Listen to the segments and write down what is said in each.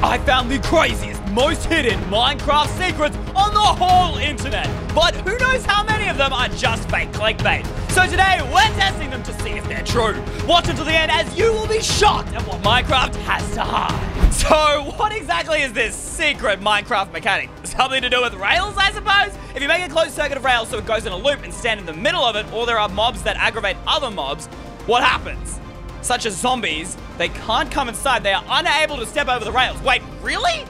I found the craziest, most hidden Minecraft secrets on the whole internet. But who knows how many of them are just fake clickbait. So today, we're testing them to see if they're true. Watch until the end as you will be shocked at what Minecraft has to hide. So, what exactly is this secret Minecraft mechanic? Something to do with rails, I suppose? If you make a closed circuit of rails so it goes in a loop and stand in the middle of it, or there are mobs that aggravate other mobs, what happens? Such as zombies, they can't come inside. They are unable to step over the rails. Wait, really?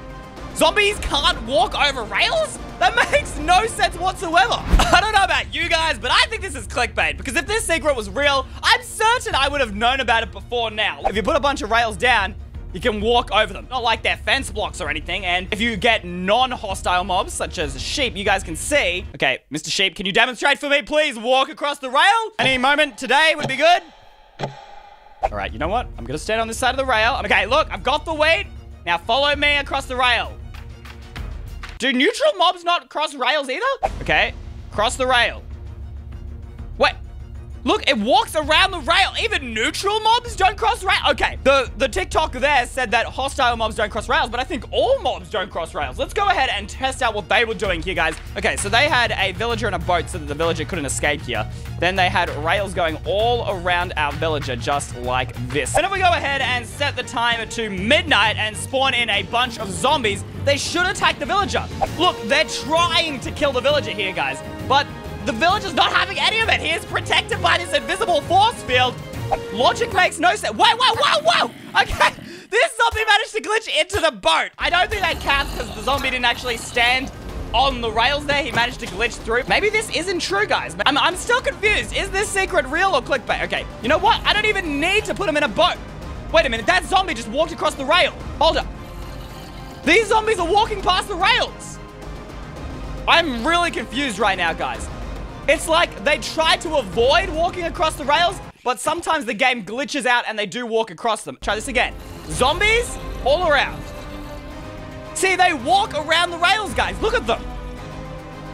Zombies can't walk over rails? That makes no sense whatsoever. I don't know about you guys, but I think this is clickbait because if this secret was real, I'm certain I would have known about it before now. If you put a bunch of rails down, you can walk over them. Not like they're fence blocks or anything. And if you get non-hostile mobs, such as sheep, you guys can see. Okay, Mr. Sheep, can you demonstrate for me, please? Walk across the rail? Any moment today would be good. All right, you know what? I'm gonna stand on this side of the rail. Okay, look, I've got the weight. Now follow me across the rail. Do neutral mobs not cross rails either? Okay, cross the rail. Look, it walks around the rail. Even neutral mobs don't cross rail. Okay, the, the TikTok there said that hostile mobs don't cross rails, but I think all mobs don't cross rails. Let's go ahead and test out what they were doing here, guys. Okay, so they had a villager and a boat so that the villager couldn't escape here. Then they had rails going all around our villager, just like this. And if we go ahead and set the timer to midnight and spawn in a bunch of zombies, they should attack the villager. Look, they're trying to kill the villager here, guys. But the villager's not having any of it. He is protected by this invisible force field. Logic makes no sense. Wait, whoa, whoa, whoa! Okay, this zombie managed to glitch into the boat. I don't think that counts because the zombie didn't actually stand on the rails there. He managed to glitch through. Maybe this isn't true, guys. I'm, I'm still confused. Is this secret real or clickbait? Okay, you know what? I don't even need to put him in a boat. Wait a minute, that zombie just walked across the rail. Hold up. These zombies are walking past the rails. I'm really confused right now, guys. It's like they try to avoid walking across the rails, but sometimes the game glitches out and they do walk across them. Try this again. Zombies all around. See, they walk around the rails, guys. Look at them.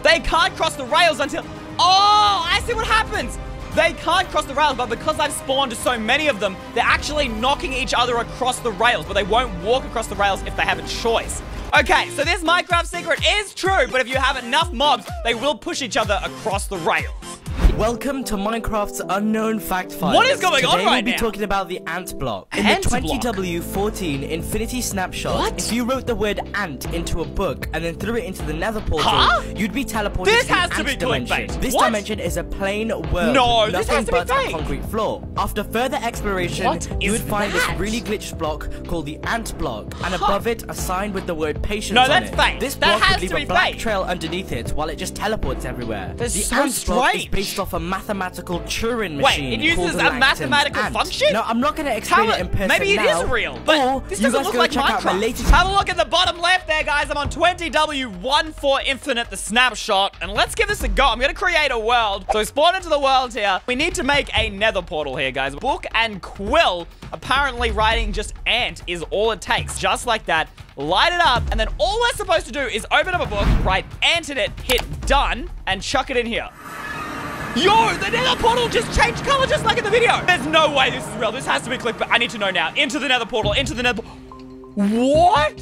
They can't cross the rails until... Oh, I see what happens. They can't cross the rails, but because I've spawned so many of them, they're actually knocking each other across the rails, but they won't walk across the rails if they have a choice. Okay, so this Minecraft secret is true, but if you have enough mobs, they will push each other across the rails. Welcome to Minecraft's unknown fact files. What is going Today on right we'll be now? talking about the ant block. In Ant the block? 20W14 Infinity Snapshot, What? if you wrote the word ant into a book and then threw it into the nether portal, Huh? you'd be teleported This to the has to ant be dimension. clickbait. This What? dimension is a plain world No, this has to be but fake. a concrete floor. After further exploration, What you would find that? this really glitched block called the ant block, and Huh. above it a sign with the word patience No, on that's it. fake. This That block has would leave a black fake. trail underneath it while it just teleports everywhere. That's the so ant block is based off a mathematical Turing machine. Wait, it uses a mathematical ant. function? No, I'm not going to explain it in person maybe it now. is real, but this you doesn't guys look go like check out my Minecraft. latest Have a look at the bottom left there, guys. I'm on 20W14 Infinite, the snapshot, and let's give this a go. I'm gonna create a world. So spawn into the world here. We need to make a nether portal here, guys. Book and quill. Apparently writing just ant is all it takes. Just like that. Light it up, and then all we're supposed to do is open up a book, write ant in it, hit done, and chuck it in here. Yo, the nether portal just changed color just like in the video. There's no way this is real. This has to be clickbait. I need to know now. Into the nether portal, into the nether... What?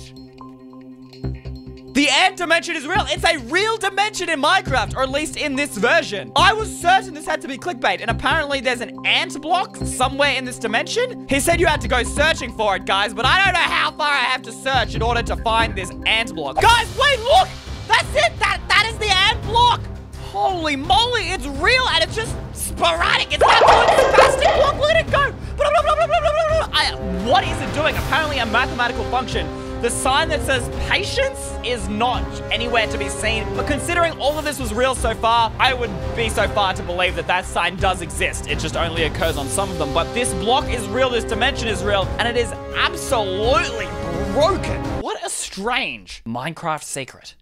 The ant dimension is real. It's a real dimension in Minecraft, or at least in this version. I was certain this had to be clickbait, and apparently there's an ant block somewhere in this dimension. He said you had to go searching for it, guys, but I don't know how far I have to search in order to find this ant block. Guys, wait, look! That's it! That That is the ant block! Holy moly, it's real, and it's just sporadic. It's not doing spastic block. Let it go! I, what is it doing? Apparently a mathematical function. The sign that says patience is not anywhere to be seen. But considering all of this was real so far, I would be so far to believe that that sign does exist. It just only occurs on some of them. But this block is real, this dimension is real, and it is absolutely broken. What a strange Minecraft secret.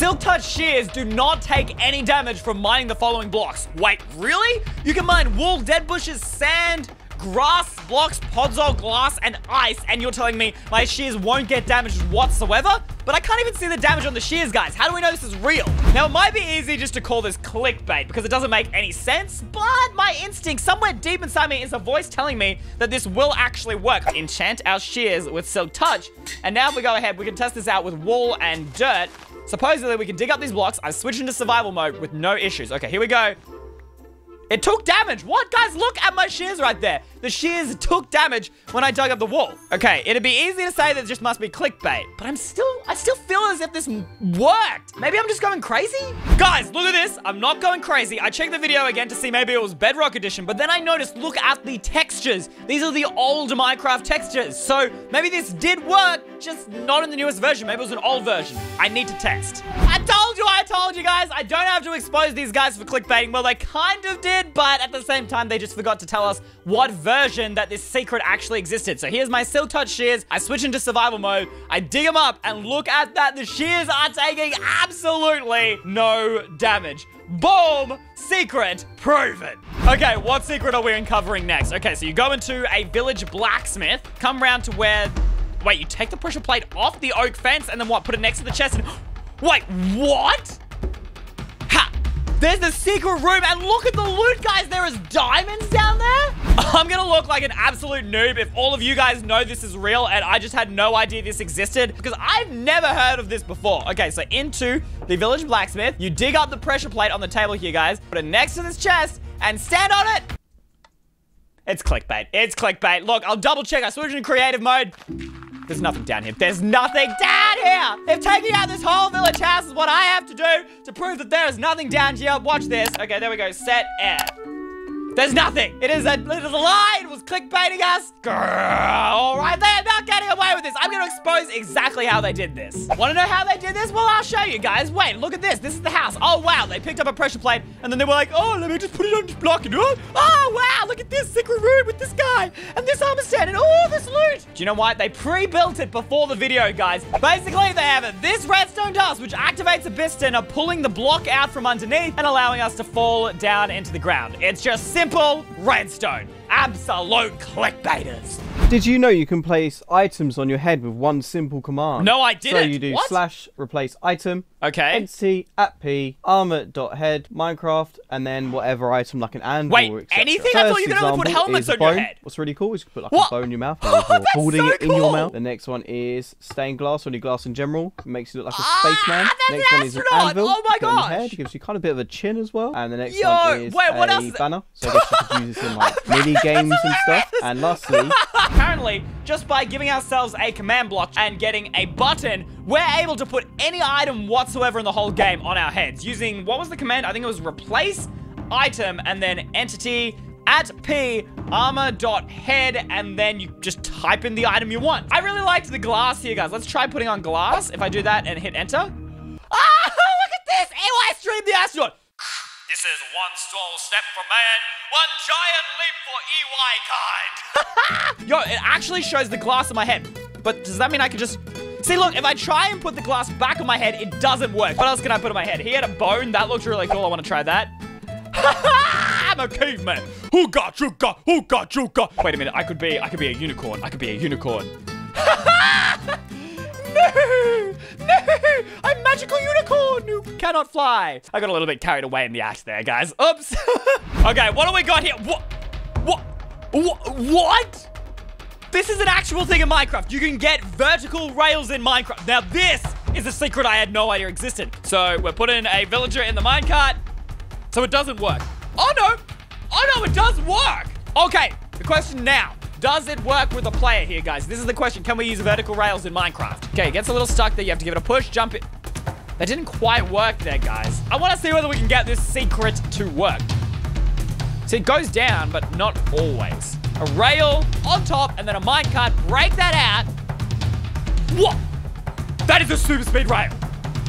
Silk Touch shears do not take any damage from mining the following blocks. Wait, really? You can mine wool, dead bushes, sand, grass, blocks, podzol, glass, and ice, and you're telling me my shears won't get damaged whatsoever? But I can't even see the damage on the shears, guys. How do we know this is real? Now, it might be easy just to call this clickbait because it doesn't make any sense, but my instinct somewhere deep inside me is a voice telling me that this will actually work. Enchant our shears with Silk Touch, and now if we go ahead, we can test this out with wool and dirt. Supposedly, we can dig up these blocks. I switch into survival mode with no issues. Okay, here we go. It took damage. What? Guys, look at my shears right there. The shears took damage when I dug up the wall. Okay, it'd be easy to say that just must be clickbait, but I'm still, I still feel as if this worked. Maybe I'm just going crazy? Guys, look at this. I'm not going crazy. I checked the video again to see maybe it was Bedrock Edition, but then I noticed, look at the textures. These are the old Minecraft textures. So maybe this did work, just not in the newest version. Maybe it was an old version. I need to test. I told you, I told you guys. I don't have to expose these guys for clickbaiting. Well, they kind of did but at the same time, they just forgot to tell us what version that this secret actually existed. So here's my Silk Touch shears. I switch into survival mode. I dig them up, and look at that. The shears are taking absolutely no damage. Boom! Secret proven. Okay, what secret are we uncovering next? Okay, so you go into a village blacksmith, come around to where... Wait, you take the pressure plate off the oak fence and then what? Put it next to the chest and... Wait, what? Ha! There's the secret room, and look at the loot, guys. There is diamonds down there. I'm gonna look like an absolute noob if all of you guys know this is real and I just had no idea this existed because I've never heard of this before. Okay, so into the village blacksmith, you dig up the pressure plate on the table here, guys, put it next to this chest, and stand on it. It's clickbait. It's clickbait. Look, I'll double check. I switched in creative mode. There's nothing down here. There's nothing down here. If taking out this whole village house is what I have to do to prove that there is nothing down here, watch this. Okay, there we go. Set air. There's nothing. It is a, it is a lie. It was clickbaiting us. Grrr. All right, they are not getting away with this. I'm going to expose exactly how they did this. Want to know how they did this? Well, I'll show you guys. Wait, look at this. This is the house. Oh, wow. They picked up a pressure plate and then they were like, oh, let me just put it on this block. And, oh, oh, wow. Look at this secret room with this guy and this armor stand and all this loot. Do you know what? They pre-built it before the video, guys. Basically, they have this redstone dust, which activates a piston of pulling the block out from underneath and allowing us to fall down into the ground. It's just simple redstone. Absolute clickbaiters. Did you know you can place items on your head with one simple command? No, I didn't. So you do what? slash replace item, okay, entity at p armor.head Minecraft, and then whatever item like an anvil. Wait, or anything? I thought you could only put helmets on your head. What's really cool is you can put like what? a bone in your mouth. Oh, that's holding so it cool. in your mouth. The next one is stained glass on your glass in general. It makes you look like a Ah, spaceman. Next an one is an anvil. Oh my put on gosh. head. It gives you kind of a bit of a chin as well. And the next Yo, one is wait, what a else? banner. So I guess you could use this in like mini games and stuff. And lastly, Apparently, just by giving ourselves a command block and getting a button, we're able to put any item whatsoever in the whole game on our heads using, what was the command? I think it was replace item and then entity at p armor.head and then you just type in the item you want. I really liked the glass here, guys. Let's try putting on glass. If I do that and hit enter. Ah, look at this! EYstreem the astronaut. This is one small step for man, one giant leap for EY kind. Yo, it actually shows the glass in my head. But does that mean I can just... See, look, if I try and put the glass back on my head, it doesn't work. What else can I put on my head? He had a bone. That looks really cool. I want to try that. I'm a caveman. Who got you got? Who got you got? Wait a minute. I could be. I could be a unicorn. I could be a unicorn. no, no, I'm magical unicorn cannot fly. I got a little bit carried away in the act there, guys. Oops. okay, what do we got here? What? What? What? What? This is an actual thing in Minecraft. You can get vertical rails in Minecraft. Now, this is a secret I had no idea existed. So, we're putting a villager in the minecart, so it doesn't work. Oh, no. Oh, no, it does work. Okay, the question now. Does it work with a player here, guys? This is the question. Can we use vertical rails in Minecraft? Okay, it gets a little stuck there. You have to give it a push, jump it. That didn't quite work there, guys. I want to see whether we can get this secret to work. See, it goes down, but not always. A rail on top, and then a minecart. Break that out. What? That is a super speed rail.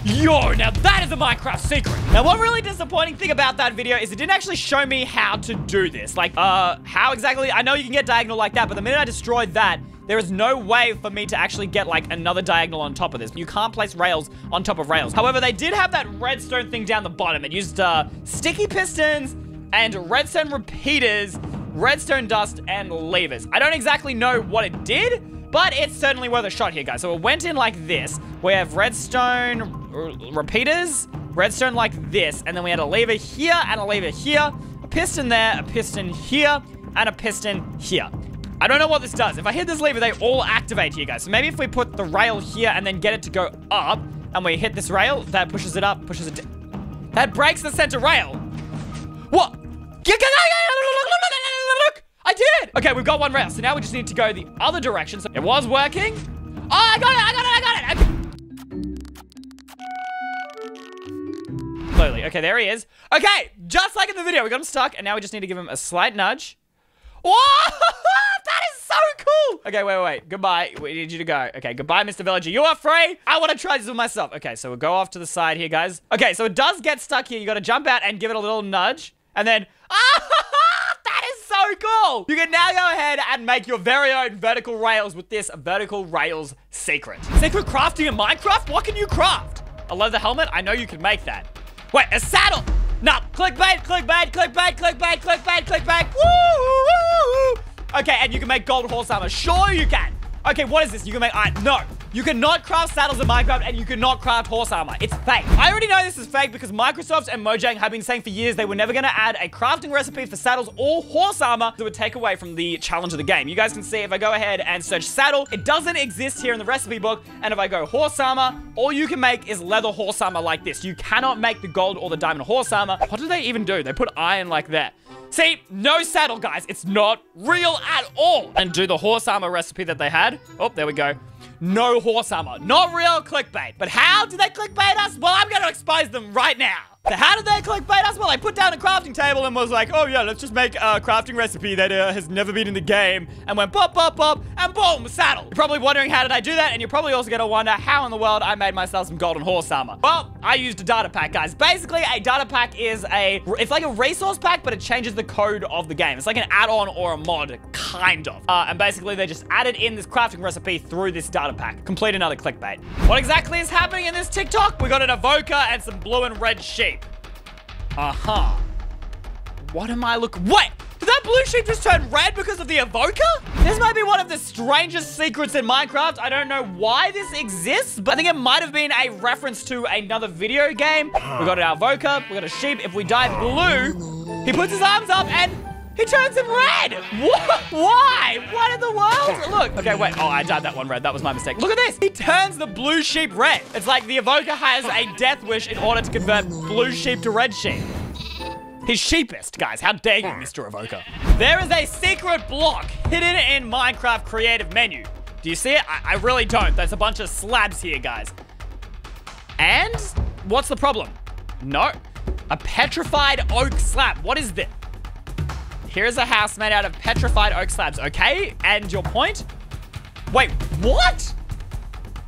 Yo, now that is a Minecraft secret. Now, one really disappointing thing about that video is it didn't actually show me how to do this. Like, uh, how exactly? I know you can get diagonal like that, but the minute I destroyed that, there is no way for me to actually get, like, another diagonal on top of this. You can't place rails on top of rails. However, they did have that redstone thing down the bottom. It used, uh, sticky pistons and redstone repeaters redstone dust, and levers. I don't exactly know what it did, but it's certainly worth a shot here, guys. So it went in like this. We have redstone repeaters, redstone like this, and then we had a lever here and a lever here, a piston there, a piston here, and a piston here. I don't know what this does. If I hit this lever, they all activate here, guys. So maybe if we put the rail here and then get it to go up, and we hit this rail, that pushes it up, pushes it That breaks the center rail. What? I did! Okay, we've got one rail, so now we just need to go the other direction. So it was working. Oh, I got it, I got it, I got it! I... Slowly. Okay, there he is. Okay, just like in the video, we got him stuck, and now we just need to give him a slight nudge. Whoa! So cool! Okay, wait, wait, wait. Goodbye. We need you to go. Okay, goodbye, Mr. Villager. You are free. I want to try this with myself. Okay, so we'll go off to the side here, guys. Okay, so it does get stuck here. You got to jump out and give it a little nudge. And then... That is so cool! You can now go ahead and make your very own vertical rails with this vertical rails secret. Secret crafting in Minecraft? What can you craft? A leather helmet? I know you can make that. Wait, a saddle! No, clickbait, clickbait, clickbait, clickbait, clickbait, clickbait. Woo, woo, woo. Okay, and you can make gold horse armor. Sure you can. Okay, what is this? You can make, I, no. You cannot craft saddles in Minecraft and you cannot craft horse armor. It's fake. I already know this is fake because Microsoft and Mojang have been saying for years they were never going to add a crafting recipe for saddles or horse armor that would take away from the challenge of the game. You guys can see if I go ahead and search saddle, it doesn't exist here in the recipe book. And if I go horse armor, all you can make is leather horse armor like this. You cannot make the gold or the diamond horse armor. What do they even do? They put iron like that. See, no saddle, guys. It's not real at all. And do the horse armor recipe that they had. Oh, there we go no horse armor. Not real clickbait. But how did they clickbait us? Well, I'm going to expose them right now. So how did they clickbait us? Well, I put down a crafting table and was like, oh yeah, let's just make a crafting recipe that uh, has never been in the game. And went pop, pop, pop, and boom, saddle. You're probably wondering how did I do that? And you're probably also gonna wonder how in the world I made myself some golden horse armor. Well, I used a data pack, guys. Basically, a data pack is a, it's like a resource pack, but it changes the code of the game. It's like an add-on or a mod, kind of. Uh, and basically, they just added in this crafting recipe through this data pack. Complete another clickbait. What exactly is happening in this TikTok? We got an evoker and some blue and red sheep. Uh-huh. What am I looking- What? Did that blue sheep just turn red because of the evoker? This might be one of the strangest secrets in Minecraft. I don't know why this exists, but I think it might have been a reference to another video game. We got an evoker, we got a sheep. If we dye blue, he puts his arms up and he turns him red! What? Why? What in the world? Look. Okay, wait. Oh, I dyed that one red. That was my mistake. Look at this. He turns the blue sheep red. It's like the evoker has a death wish in order to convert blue sheep to red sheep. He's sheepest, guys. How dare you, Mr. Evoker? There is a secret block hidden in Minecraft creative menu. Do you see it? I, I really don't. There's a bunch of slabs here, guys. And what's the problem? No. A petrified oak slab. What is this? Here's a house made out of petrified oak slabs, okay? And your point? Wait, what?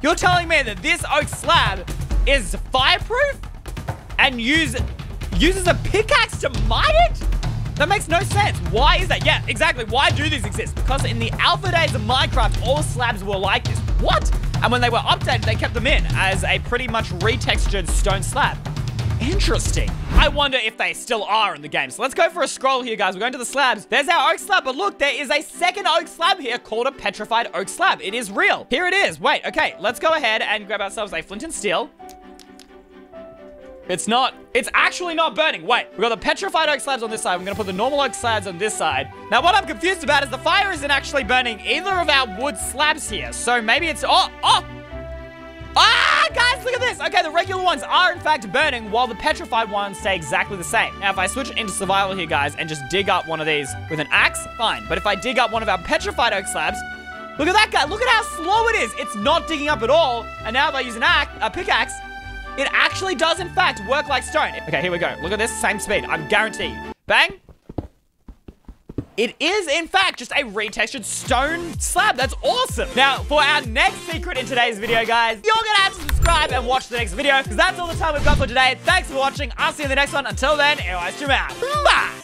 You're telling me that this oak slab is fireproof and use, uses a pickaxe to mine it? That makes no sense. Why is that? Yeah, exactly. Why do these exist? Because in the alpha days of Minecraft, all slabs were like this. What? And when they were updated, they kept them in as a pretty much retextured stone slab. Interesting. I wonder if they still are in the game. So let's go for a scroll here, guys. We're going to the slabs. There's our oak slab, but look, there is a second oak slab here called a petrified oak slab. It is real. Here it is. Wait, okay. Let's go ahead and grab ourselves a flint and steel. It's not, it's actually not burning. Wait, we've got the petrified oak slabs on this side. We're gonna put the normal oak slabs on this side. Now, what I'm confused about is the fire isn't actually burning either of our wood slabs here. So maybe it's, oh, oh, Ah, guys, look at this. Okay, the regular ones are in fact burning while the petrified ones stay exactly the same. Now, if I switch into survival here, guys, and just dig up one of these with an axe, fine. But if I dig up one of our petrified oak slabs, look at that guy. Look at how slow it is. It's not digging up at all. And now if I use an axe, a pickaxe, it actually does in fact work like stone. Okay, here we go. Look at this, same speed. I'm guaranteed. Bang. It is, in fact, just a retextured stone slab. That's awesome. Now, for our next secret in today's video, guys, you're gonna have to subscribe and watch the next video, because that's all the time we've got for today. Thanks for watching. I'll see you in the next one. Until then, it was Jamal. Bye!